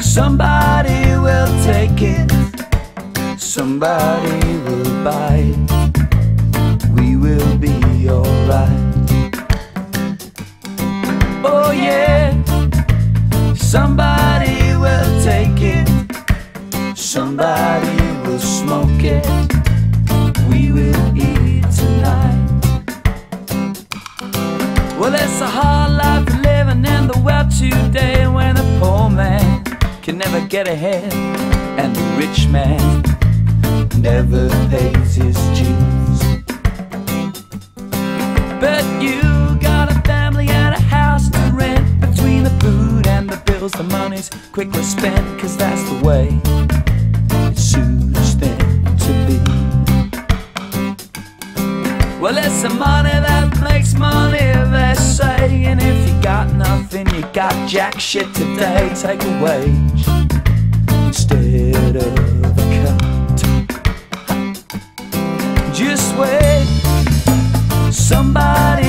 Somebody will take it, somebody will buy it. We will be alright. Oh, yeah, somebody will take it, somebody will smoke it. We will eat tonight. Well, it's a hard life living in the world today when the poor man can never get ahead and the rich man never pays his dues. But you got a family and a house to rent between the food and the bills, the money's quickly spent, cause that's the way it suits them to be. Well, it's the money that makes money, they say. You got jack shit today. Take a wage instead of a cut. Just wait, somebody.